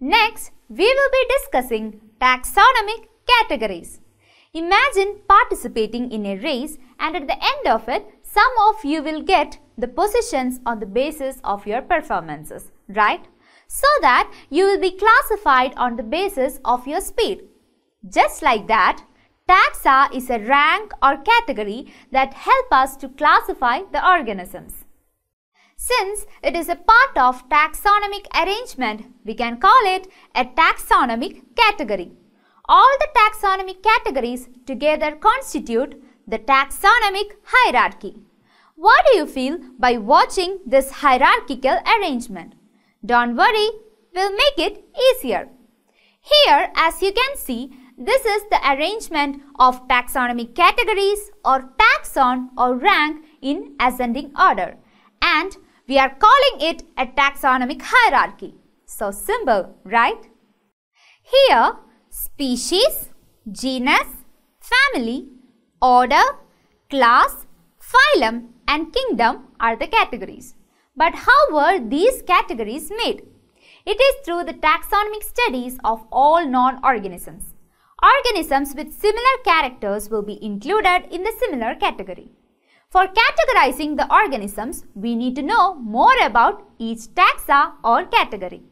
Next, we will be discussing taxonomic categories. Imagine participating in a race and at the end of it, some of you will get the positions on the basis of your performances, right? So that you will be classified on the basis of your speed. Just like that, taxa is a rank or category that help us to classify the organisms. Since it is a part of taxonomic arrangement, we can call it a taxonomic category. All the taxonomic categories together constitute the taxonomic hierarchy. What do you feel by watching this hierarchical arrangement? Don't worry, we'll make it easier. Here, as you can see, this is the arrangement of taxonomic categories or taxon or rank in ascending order. And we are calling it a taxonomic hierarchy. So simple, right? Here, species, genus, family, order, class, phylum and kingdom are the categories. But how were these categories made? It is through the taxonomic studies of all non-organisms. Organisms with similar characters will be included in the similar category. For categorizing the organisms, we need to know more about each taxa or category.